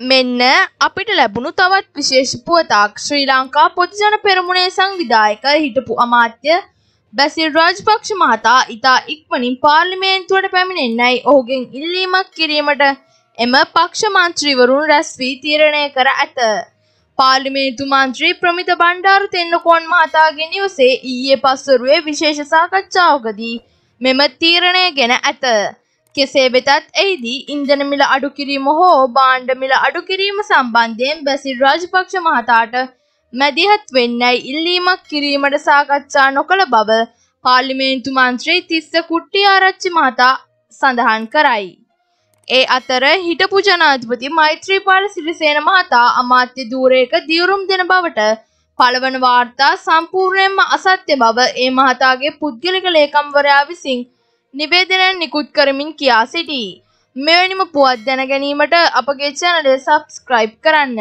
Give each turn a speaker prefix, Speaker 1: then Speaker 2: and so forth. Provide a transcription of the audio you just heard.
Speaker 1: මෙන්න අපිට ලැබුණු තවත් විශේෂ පුවතක් ශ්‍රී ලංකා පොදුජන පෙරමුණේ සංවිධායක හිටපු අමාත්‍ය බැසිල් රාජපක්ෂ මහතා ඉතා ඉක්මනින් පාර්ලිමේන්තුවට පැමිණෙන්නයි ඔහුගෙන් ඉල්ලීමක් කිරීමට එම පක්ෂ මන්ත්‍රීවරුන් රැස් වී තීරණය කර ඇත. පාර්ලිමේන්තු මන්ත්‍රී ප්‍රමිත බණ්ඩාරු තෙන්නකෝන් මහතාගේ නිවසේ ඊයේ පස්වරුවේ විශේෂ සාකච්ඡාවකදී මෙම තීරණය ගෙන ඇත. කෙසේ වෙතත් එහිදී ඉන්ධන මිල අඩු කිරීම හෝ භාණ්ඩ මිල අඩු කිරීම සම්බන්ධයෙන් බැසිල් රාජපක්ෂ මහතාට මැදිහත් වෙන්නයි ඉල්ලීමක් කිරීමට සාකච්ඡා නොකළ බව පාර්ලිමේන්තු මන්ත්‍රී තිස්ස කුට්ටිආරච්චි මහතා සඳහන් කරයි. ඒ අතර හිටපු ජනාධිපති මෛත්‍රීපාල සිරිසේන මහතා අමාත්‍ය ධූරයක දියුරුම් දෙන බවට පළවන වාර්තා සම්පූර්ණයෙන්ම අසත්‍ය බව ඒ මහතාගේ පුද්ගලික ලේකම්වරයා විසින් නිවේදනයක් නිකුත් කරමින් කියා සිටී. මෙවැනිම පුවත් දැන ගැනීමට අපගේ චැනලය සබස්ක්‍රයිබ් කරන්න.